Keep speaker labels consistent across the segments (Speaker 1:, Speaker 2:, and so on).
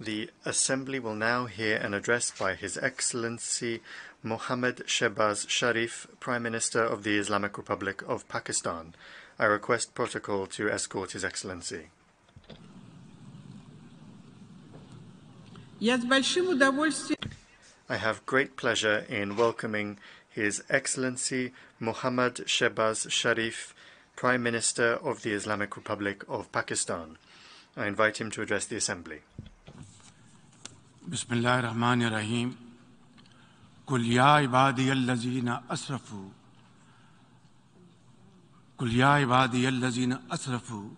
Speaker 1: The Assembly will now hear an address by His Excellency Muhammad Shehbaz Sharif, Prime Minister of the Islamic Republic of Pakistan. I request protocol to escort His Excellency. I have great pleasure in welcoming His Excellency Muhammad Shehbaz Sharif, Prime Minister of the Islamic Republic of Pakistan. I invite him to address the Assembly.
Speaker 2: بسم الله الرحمن الرحيم قل يا عبادي الذين أسرفوا قل يا عبادي الذين أسرفوا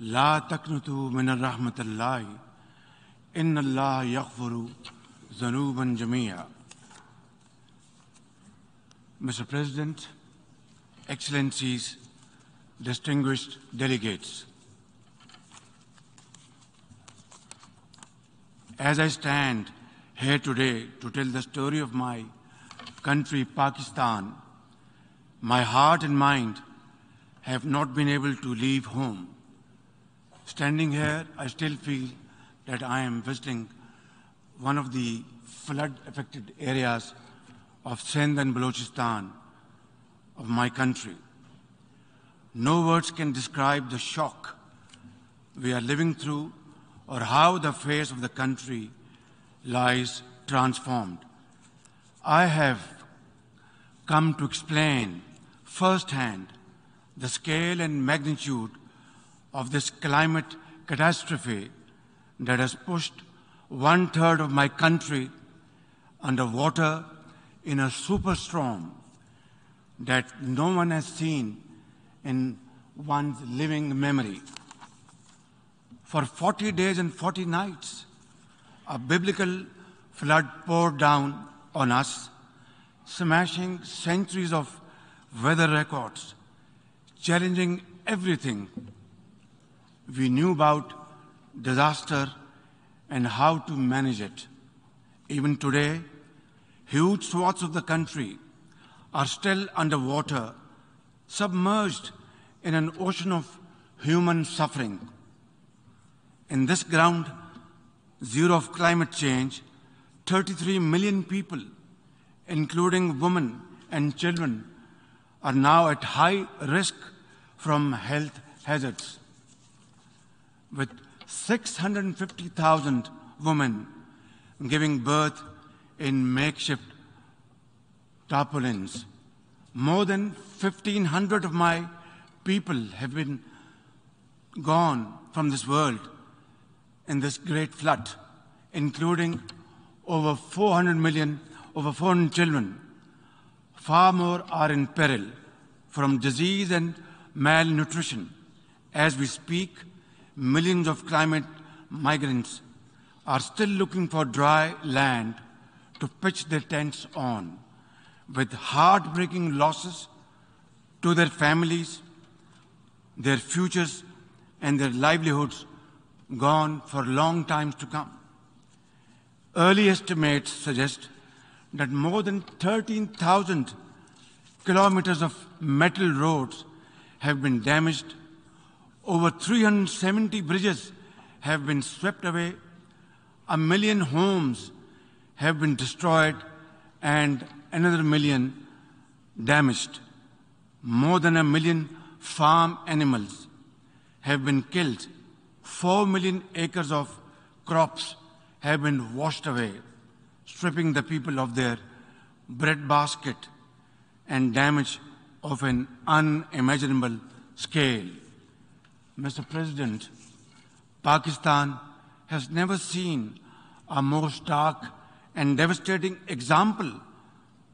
Speaker 2: لا تقنطوا من رحمة الله إن الله يغفر ذنوبا جميعا Mr. President, Excellencies, distinguished delegates, As I stand here today to tell the story of my country, Pakistan, my heart and mind have not been able to leave home. Standing here, I still feel that I am visiting one of the flood affected areas of Sindh and Balochistan of my country. No words can describe the shock we are living through or how the face of the country lies transformed. I have come to explain firsthand the scale and magnitude of this climate catastrophe that has pushed one third of my country underwater in a superstorm that no one has seen in one's living memory. For 40 days and 40 nights, a biblical flood poured down on us, smashing centuries of weather records, challenging everything we knew about disaster and how to manage it. Even today, huge swaths of the country are still underwater, submerged in an ocean of human suffering. In this ground zero of climate change, 33 million people, including women and children, are now at high risk from health hazards. With 650,000 women giving birth in makeshift tarpaulins, more than 1,500 of my people have been gone from this world in this great flood, including over 400 million, over 400 children. Far more are in peril from disease and malnutrition. As we speak, millions of climate migrants are still looking for dry land to pitch their tents on, with heartbreaking losses to their families, their futures, and their livelihoods gone for long times to come. Early estimates suggest that more than 13,000 kilometers of metal roads have been damaged, over 370 bridges have been swept away, a million homes have been destroyed, and another million damaged. More than a million farm animals have been killed 4 million acres of crops have been washed away, stripping the people of their breadbasket and damage of an unimaginable scale. Mr. President, Pakistan has never seen a more stark and devastating example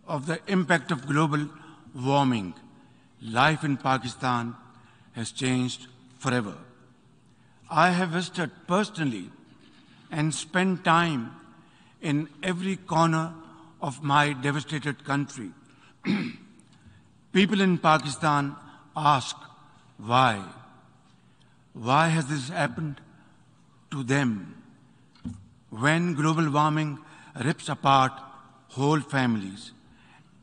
Speaker 2: of the impact of global warming. Life in Pakistan has changed forever. I have visited personally and spent time in every corner of my devastated country. People in Pakistan ask why. Why has this happened to them? When global warming rips apart whole families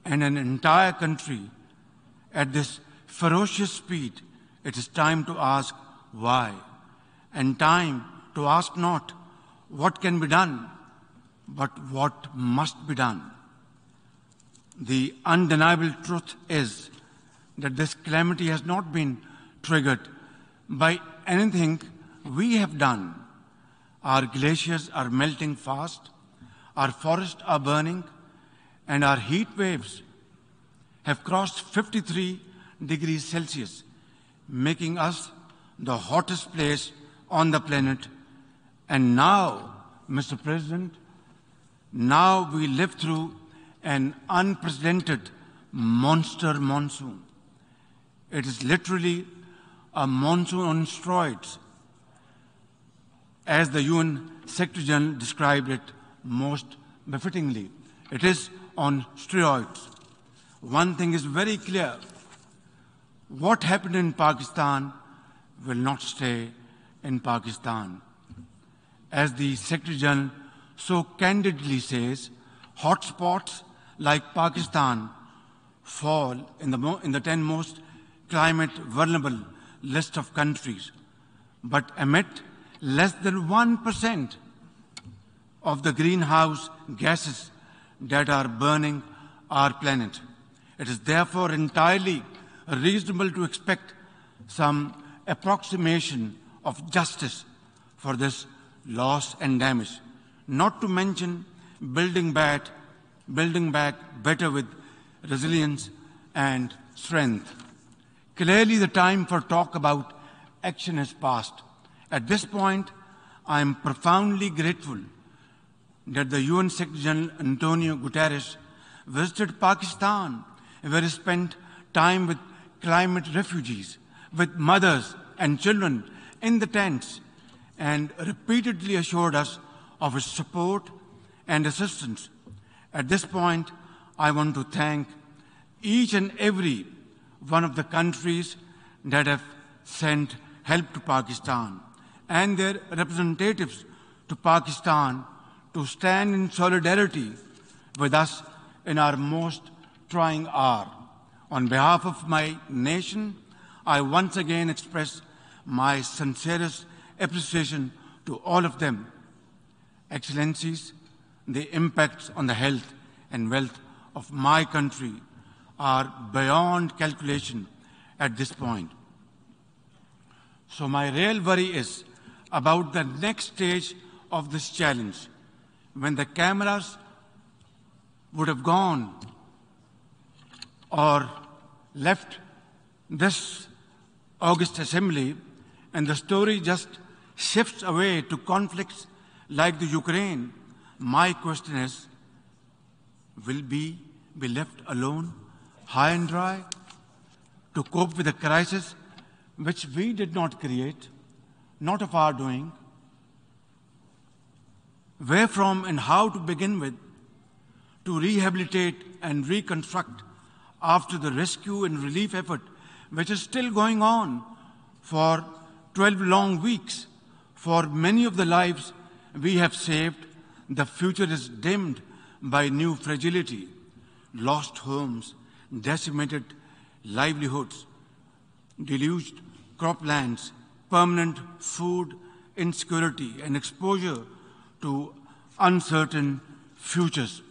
Speaker 2: and an entire country at this ferocious speed, it is time to ask why. and time to ask not what can be done, but what must be done. The undeniable truth is that this calamity has not been triggered by anything we have done. Our glaciers are melting fast, our forests are burning, and our heat waves have crossed 53 degrees Celsius, making us the hottest place on the planet. And now, Mr. President, now we live through an unprecedented monster monsoon. It is literally a monsoon on steroids, as the UN Secretary General described it most befittingly. It is on steroids. One thing is very clear what happened in Pakistan will not stay in Pakistan. As the Secretary General so candidly says, hotspots like Pakistan fall in the, in the 10 most climate vulnerable list of countries, but emit less than 1% of the greenhouse gases that are burning our planet. It is therefore entirely reasonable to expect some approximation of justice for this loss and damage, not to mention building back, building back better with resilience and strength. Clearly, the time for talk about action has passed. At this point, I am profoundly grateful that the UN Secretary General Antonio Guterres visited Pakistan, where he spent time with climate refugees, with mothers and children in the tents, and repeatedly assured us of his support and assistance. At this point, I want to thank each and every one of the countries that have sent help to Pakistan and their representatives to Pakistan to stand in solidarity with us in our most trying hour. On behalf of my nation, I once again express my sincerest appreciation to all of them. Excellencies, the impacts on the health and wealth of my country are beyond calculation at this point. So, my real worry is about the next stage of this challenge when the cameras would have gone or left this August assembly and the story just shifts away to conflicts like the Ukraine, my question is will we be left alone, high and dry, to cope with a crisis which we did not create, not of our doing? Where from and how to begin with to rehabilitate and reconstruct after the rescue and relief effort, which is still going on for 12 long weeks. For many of the lives we have saved, the future is dimmed by new fragility, lost homes, decimated livelihoods, deluged croplands, permanent food insecurity, and exposure to uncertain futures.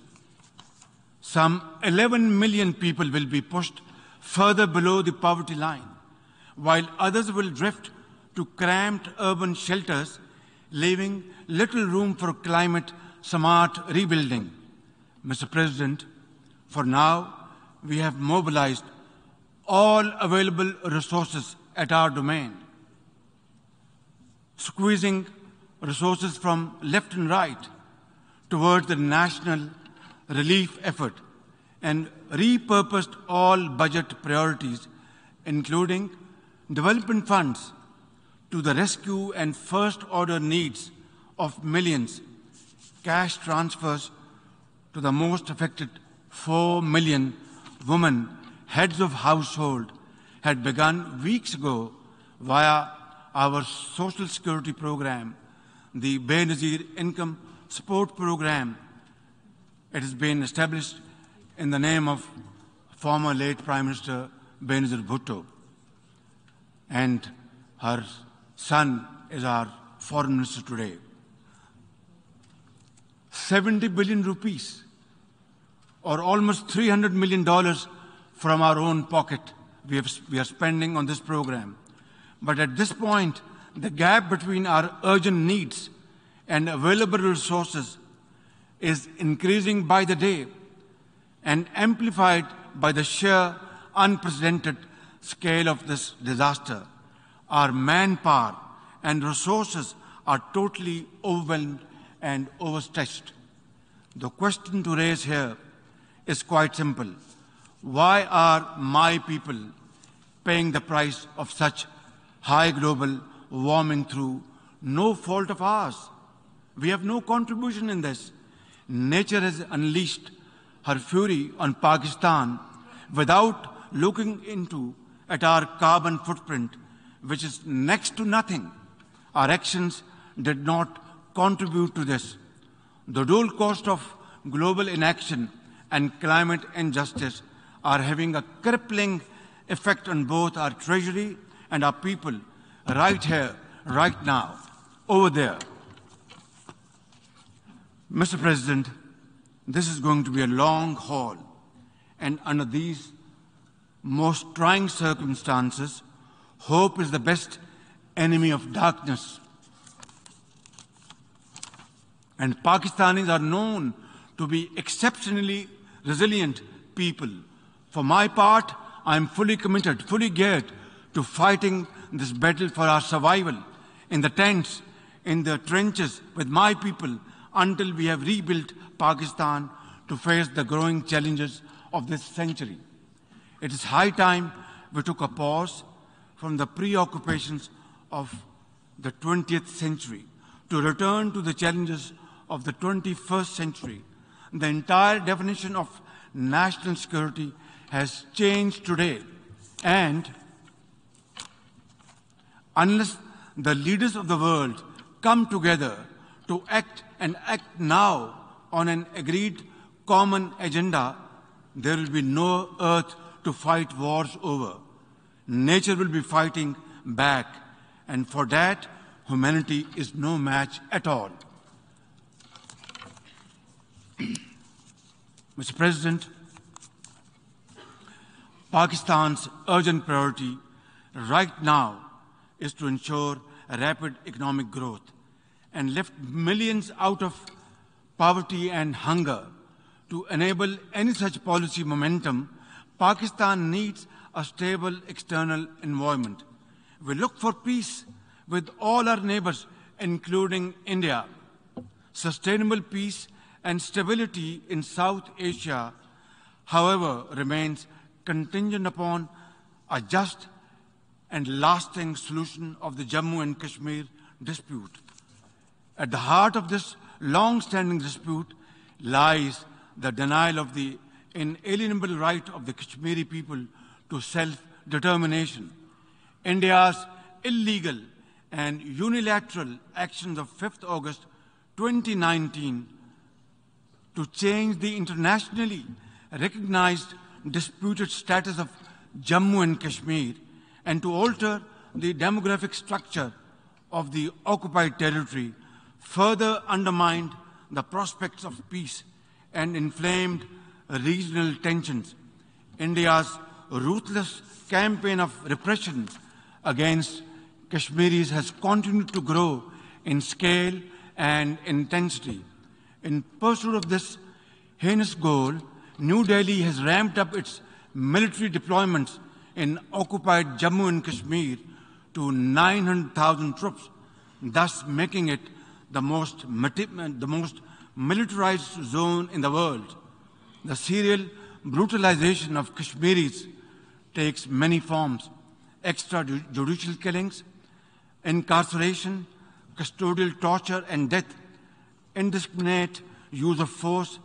Speaker 2: Some 11 million people will be pushed further below the poverty line, while others will drift to cramped urban shelters, leaving little room for climate smart rebuilding. Mr. President, for now, we have mobilized all available resources at our domain, squeezing resources from left and right towards the national relief effort and repurposed all budget priorities, including development funds, to the rescue and first order needs of millions, cash transfers to the most affected 4 million women, heads of household, had begun weeks ago via our social security program, the Benazir Income Support Program. It has been established in the name of former late Prime Minister Benazir Bhutto and her son is our foreign minister today. 70 billion rupees, or almost $300 million from our own pocket, we, have, we are spending on this program. But at this point, the gap between our urgent needs and available resources is increasing by the day and amplified by the sheer unprecedented scale of this disaster. Our manpower and resources are totally overwhelmed and overstretched. The question to raise here is quite simple. Why are my people paying the price of such high global warming through no fault of ours? We have no contribution in this. Nature has unleashed her fury on Pakistan without looking into at our carbon footprint, which is next to nothing. Our actions did not contribute to this. The dual cost of global inaction and climate injustice are having a crippling effect on both our treasury and our people right here, right now, over there. Mr. President, this is going to be a long haul, and under these most trying circumstances, hope is the best enemy of darkness. And Pakistanis are known to be exceptionally resilient people. For my part, I am fully committed, fully geared to fighting this battle for our survival in the tents, in the trenches with my people until we have rebuilt Pakistan to face the growing challenges of this century. It is high time we took a pause from the preoccupations of the 20th century to return to the challenges of the 21st century. The entire definition of national security has changed today. And unless the leaders of the world come together to act and act now on an agreed common agenda, there will be no earth to fight wars over. Nature will be fighting back, and for that, humanity is no match at all. Mr. President, Pakistan's urgent priority right now is to ensure rapid economic growth and left millions out of poverty and hunger. To enable any such policy momentum, Pakistan needs a stable external environment. We look for peace with all our neighbors, including India. Sustainable peace and stability in South Asia, however, remains contingent upon a just and lasting solution of the Jammu and Kashmir dispute. At the heart of this long-standing dispute lies the denial of the inalienable right of the Kashmiri people to self-determination. India's illegal and unilateral actions of 5th August 2019 to change the internationally recognized disputed status of Jammu and Kashmir and to alter the demographic structure of the occupied territory further undermined the prospects of peace and inflamed regional tensions. India's ruthless campaign of repression against Kashmiris has continued to grow in scale and intensity. In pursuit of this heinous goal, New Delhi has ramped up its military deployments in occupied Jammu and Kashmir to 900,000 troops, thus making it the most, the most militarized zone in the world. The serial brutalization of Kashmiris takes many forms extrajudicial killings, incarceration, custodial torture and death, indiscriminate use of force,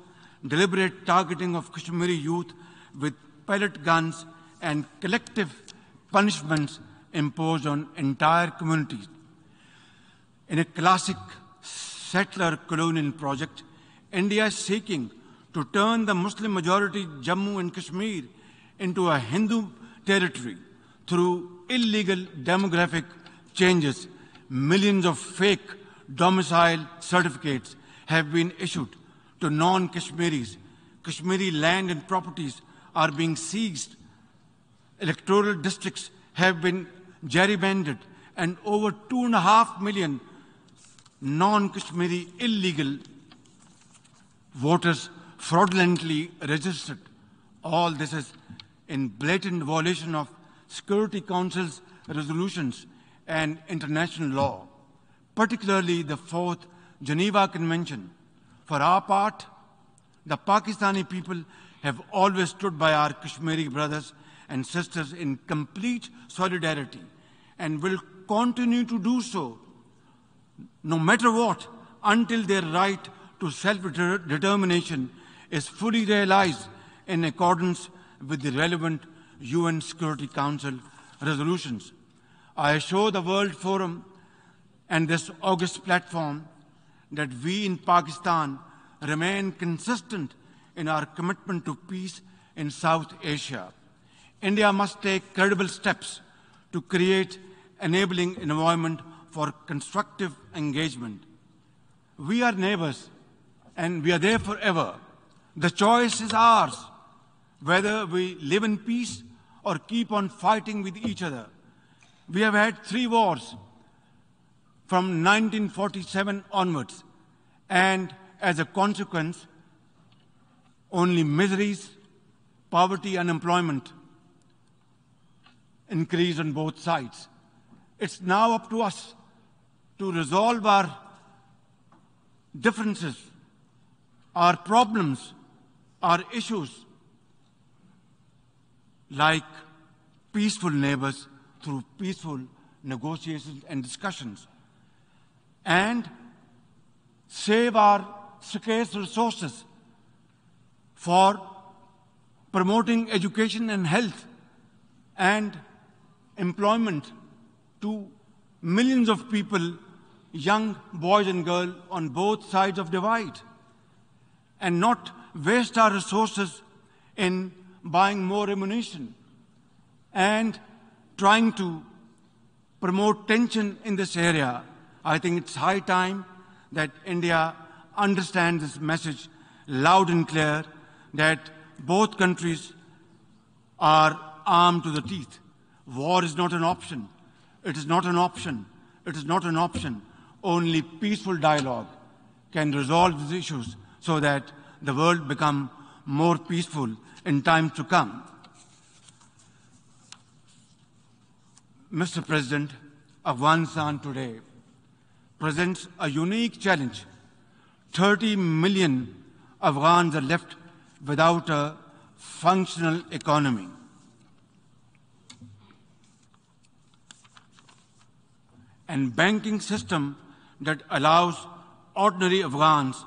Speaker 2: deliberate targeting of Kashmiri youth with pellet guns, and collective punishments imposed on entire communities. In a classic settler colonial project, India is seeking to turn the Muslim majority Jammu and Kashmir into a Hindu territory through illegal demographic changes millions of fake domicile certificates have been issued to non-Kashmiris. Kashmiri land and properties are being seized. Electoral districts have been gerrymandered and over two and a half million non-Kashmiri illegal voters fraudulently registered. All this is in blatant violation of Security Council's resolutions and international law, particularly the Fourth Geneva Convention. For our part, the Pakistani people have always stood by our Kashmiri brothers and sisters in complete solidarity and will continue to do so no matter what until their right to self-determination is fully realized in accordance with the relevant UN Security Council resolutions. I assure the World Forum and this August platform that we in Pakistan remain consistent in our commitment to peace in South Asia. India must take credible steps to create enabling environment for constructive engagement. We are neighbors and we are there forever. The choice is ours whether we live in peace or keep on fighting with each other. We have had three wars from 1947 onwards, and as a consequence, only miseries, poverty, unemployment increase on both sides. It's now up to us to resolve our differences, our problems, our issues, like peaceful neighbors through peaceful negotiations and discussions, and save our scarce resources for promoting education and health and employment to millions of people, young boys and girls on both sides of divide, and not waste our resources in buying more ammunition and trying to promote tension in this area. I think it's high time that India understands this message loud and clear that both countries are armed to the teeth. War is not an option. It is not an option. It is not an option. Only peaceful dialogue can resolve these issues so that the world become more peaceful in times to come. Mr. President, Afghanistan today presents a unique challenge. 30 million Afghans are left without a functional economy. And banking system that allows ordinary Afghans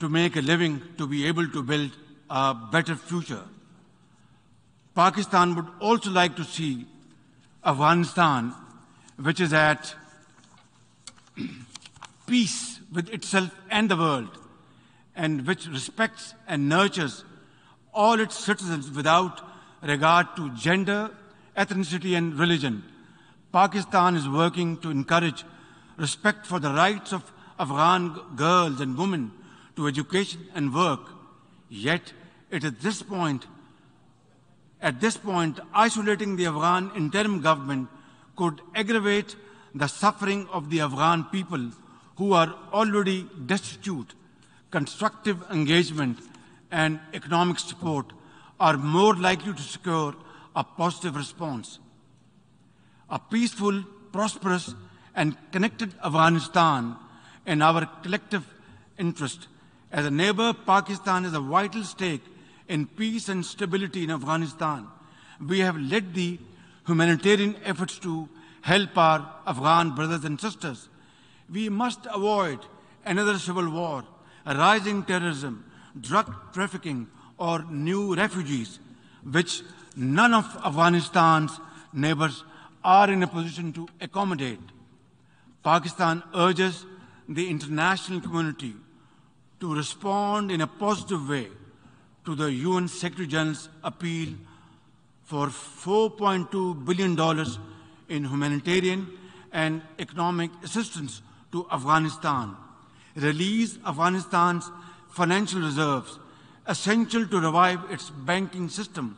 Speaker 2: to make a living, to be able to build a better future. Pakistan would also like to see Afghanistan, which is at peace with itself and the world, and which respects and nurtures all its citizens without regard to gender, ethnicity, and religion. Pakistan is working to encourage respect for the rights of Afghan girls and women to education and work. Yet, it is this point, at this point, isolating the Afghan interim government could aggravate the suffering of the Afghan people who are already destitute. Constructive engagement and economic support are more likely to secure a positive response. A peaceful, prosperous, and connected Afghanistan in our collective interest as a neighbor, Pakistan is a vital stake in peace and stability in Afghanistan. We have led the humanitarian efforts to help our Afghan brothers and sisters. We must avoid another civil war, rising terrorism, drug trafficking, or new refugees, which none of Afghanistan's neighbors are in a position to accommodate. Pakistan urges the international community to respond in a positive way to the UN Secretary General's appeal for $4.2 billion in humanitarian and economic assistance to Afghanistan, release Afghanistan's financial reserves, essential to revive its banking system.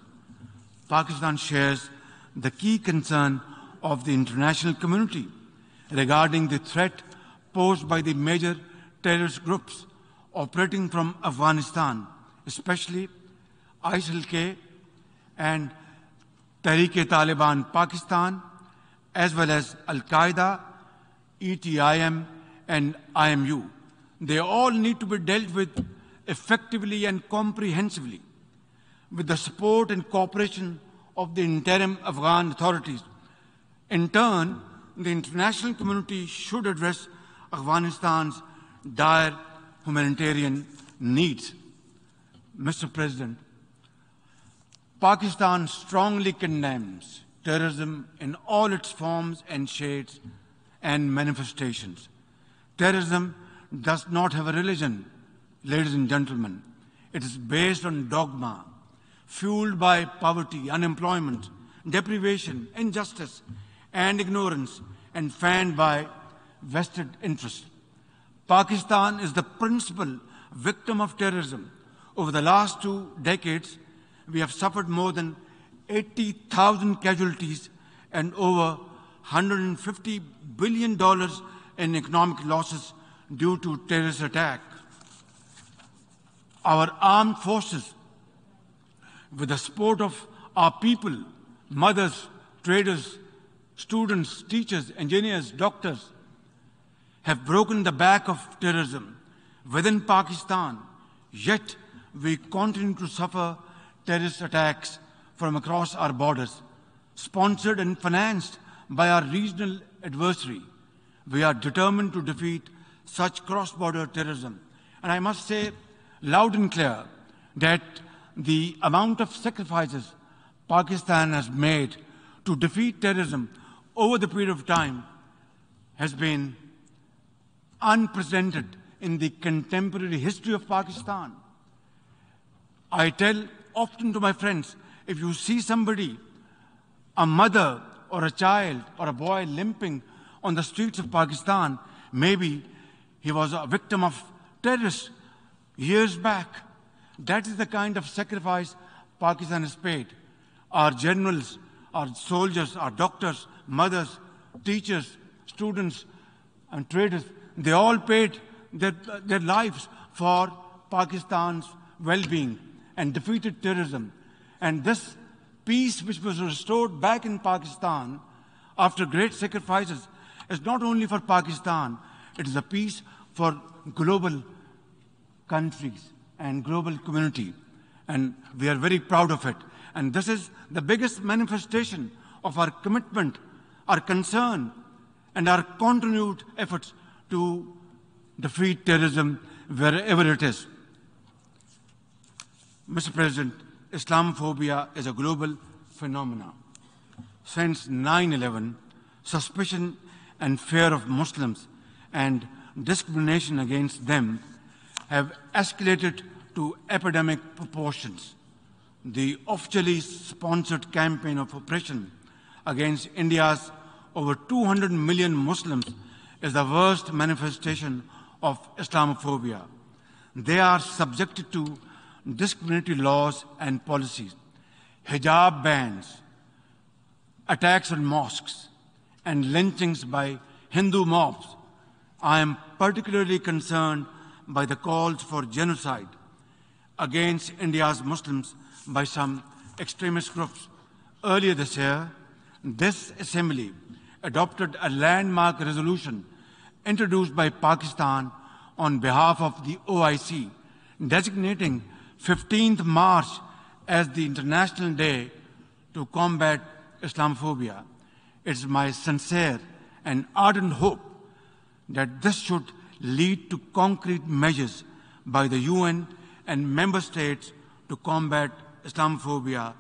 Speaker 2: Pakistan shares the key concern of the international community regarding the threat posed by the major terrorist groups operating from Afghanistan, especially ISIL-K and Tehrik-e-Taliban Pakistan, as well as Al-Qaeda, ETIM, and IMU. They all need to be dealt with effectively and comprehensively with the support and cooperation of the interim Afghan authorities. In turn, the international community should address Afghanistan's dire humanitarian needs. Mr. President, Pakistan strongly condemns terrorism in all its forms and shades and manifestations. Terrorism does not have a religion, ladies and gentlemen. It is based on dogma, fueled by poverty, unemployment, deprivation, injustice, and ignorance, and fanned by vested interests. Pakistan is the principal victim of terrorism. Over the last two decades, we have suffered more than 80,000 casualties and over $150 billion in economic losses due to terrorist attack. Our armed forces, with the support of our people, mothers, traders, students, teachers, engineers, doctors, have broken the back of terrorism within Pakistan, yet we continue to suffer terrorist attacks from across our borders, sponsored and financed by our regional adversary. We are determined to defeat such cross-border terrorism. And I must say loud and clear that the amount of sacrifices Pakistan has made to defeat terrorism over the period of time has been unprecedented in the contemporary history of Pakistan. I tell often to my friends, if you see somebody, a mother or a child or a boy limping on the streets of Pakistan, maybe he was a victim of terrorists years back. That is the kind of sacrifice Pakistan has paid. Our generals, our soldiers, our doctors, mothers, teachers, students, and traders, they all paid their, their lives for Pakistan's well-being and defeated terrorism. And this peace which was restored back in Pakistan after great sacrifices is not only for Pakistan, it is a peace for global countries and global community. And we are very proud of it. And this is the biggest manifestation of our commitment, our concern, and our continued efforts to defeat terrorism wherever it is. Mr. President, Islamophobia is a global phenomenon. Since 9-11, suspicion and fear of Muslims and discrimination against them have escalated to epidemic proportions. The officially sponsored campaign of oppression against India's over 200 million Muslims is the worst manifestation of Islamophobia. They are subjected to discriminatory laws and policies, hijab bans, attacks on mosques, and lynchings by Hindu mobs. I am particularly concerned by the calls for genocide against India's Muslims by some extremist groups. Earlier this year, this assembly adopted a landmark resolution introduced by Pakistan on behalf of the OIC, designating 15th March as the International Day to combat Islamophobia. It's my sincere and ardent hope that this should lead to concrete measures by the UN and member states to combat Islamophobia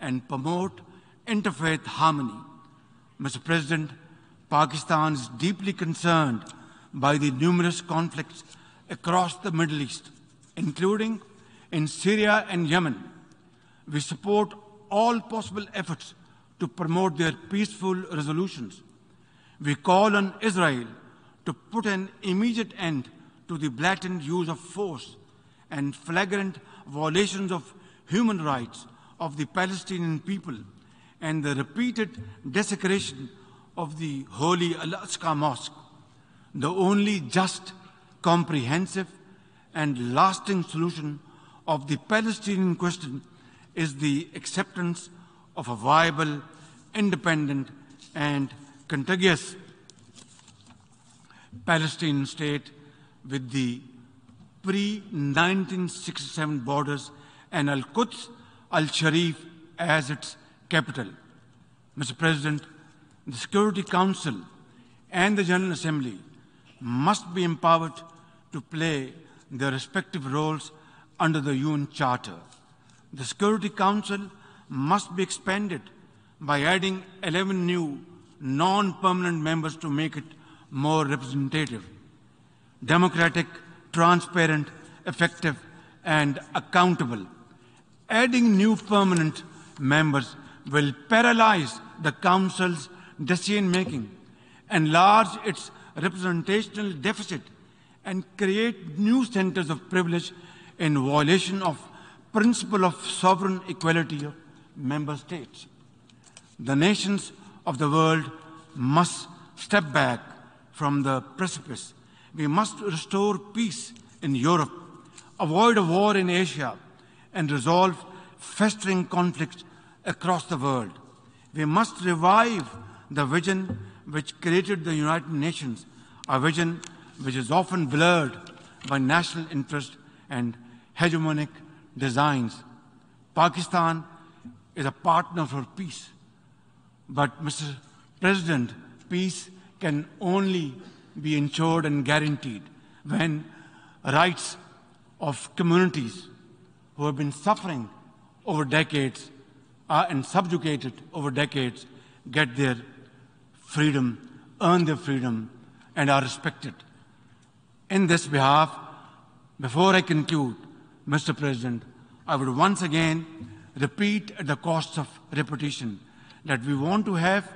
Speaker 2: and promote interfaith harmony. Mr. President, Pakistan is deeply concerned by the numerous conflicts across the Middle East, including in Syria and Yemen. We support all possible efforts to promote their peaceful resolutions. We call on Israel to put an immediate end to the blatant use of force and flagrant violations of human rights of the Palestinian people and the repeated desecration of the holy Al-Aqsa Mosque. The only just, comprehensive, and lasting solution of the Palestinian question is the acceptance of a viable, independent, and contiguous Palestinian state with the pre-1967 borders and Al-Quds Al-Sharif as its capital. Mr. President, the Security Council and the General Assembly must be empowered to play their respective roles under the UN Charter. The Security Council must be expanded by adding 11 new non-permanent members to make it more representative, democratic, transparent, effective, and accountable. Adding new permanent members will paralyze the Council's decision making, enlarge its representational deficit, and create new centers of privilege in violation of principle of sovereign equality of member states. The nations of the world must step back from the precipice. We must restore peace in Europe, avoid a war in Asia, and resolve festering conflicts across the world. We must revive the vision which created the United Nations, a vision which is often blurred by national interest and hegemonic designs. Pakistan is a partner for peace. But, Mr. President, peace can only be ensured and guaranteed when rights of communities who have been suffering over decades uh, and subjugated over decades get their freedom, earn their freedom, and are respected. In this behalf, before I conclude, Mr. President, I would once again repeat at the cost of repetition that we want to have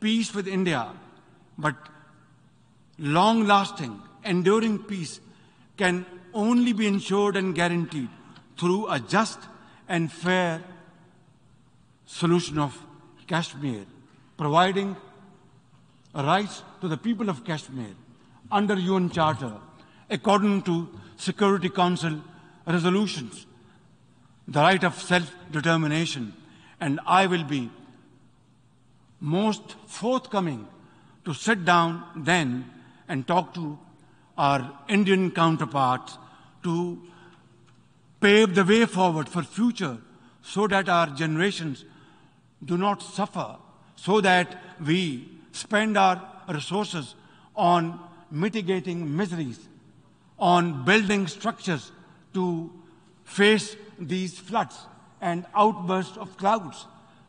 Speaker 2: peace with India, but long lasting, enduring peace can only be ensured and guaranteed through a just and fair solution of Kashmir, providing a rights to the people of Kashmir under UN Charter according to Security Council resolutions, the right of self-determination, and I will be most forthcoming to sit down then and talk to our Indian counterparts to pave the way forward for future so that our generations do not suffer, so that we spend our resources on mitigating miseries, on building structures to face these floods and outbursts of clouds.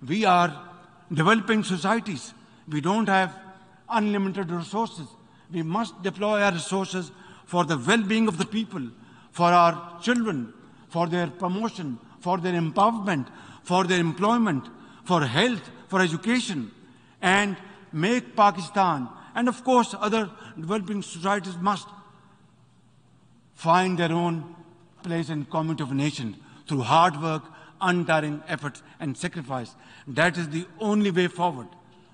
Speaker 2: We are developing societies. We don't have unlimited resources. We must deploy our resources for the well-being of the people, for our children, for their promotion, for their empowerment, for their employment, for health, for education, and make Pakistan, and of course other developing societies must find their own place in community of nations through hard work, untiring efforts, and sacrifice. That is the only way forward.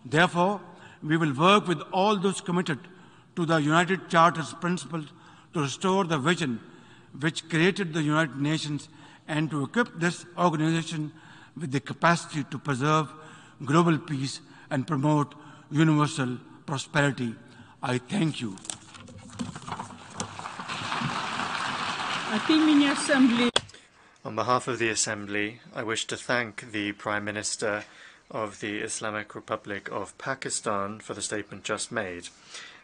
Speaker 2: Therefore, we will work with all those committed to the United Charter's principles to restore the vision which created the United Nations and to equip this organization with the capacity to preserve global peace and promote universal prosperity. I thank you.
Speaker 1: On behalf of the Assembly, I wish to thank the Prime Minister of the Islamic Republic of Pakistan for the statement just made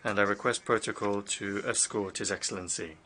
Speaker 1: and I request protocol to escort His Excellency.